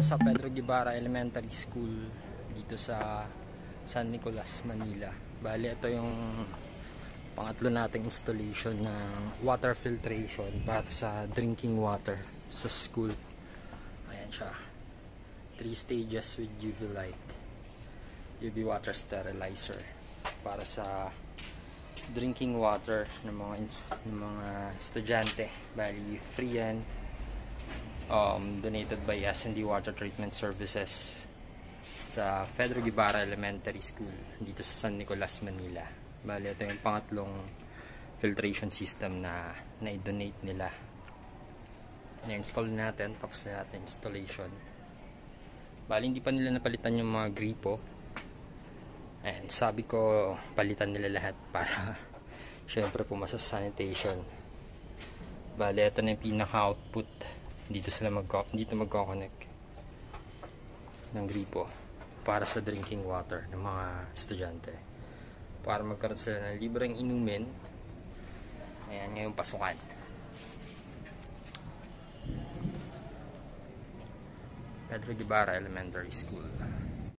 sa Pedro Guevara Elementary School dito sa San Nicolas, Manila. Bali, ito yung pangatlo nating installation ng water filtration para sa drinking water sa school. Ayan siya. Three stages with UV light. UV water sterilizer para sa drinking water ng mga ng mga estudyante. Bali, free yan um, donated by S&D Water Treatment Services sa Pedro Guevara Elementary School dito sa San Nicolas, Manila. Bali, ito yung pangatlong filtration system na na-donate nila. Na-install natin, tapos na natin installation. Bali, hindi pa nila napalitan yung mga gripo. And sabi ko, palitan nila lahat para syempre pumasa sa sanitation. Bali, ito na yung pinaka-output dito sila mag dito magko-connect ng gripo para sa drinking water ng mga estudyante. Para magkaroon sila ng libreng inumin. Ayan ngayong pasukan. Pedro Guevara Elementary School